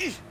Eesh.